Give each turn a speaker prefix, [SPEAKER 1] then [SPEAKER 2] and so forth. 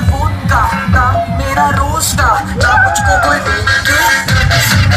[SPEAKER 1] Phone का ना मेरा रोज का ना मुझको कोई देख। के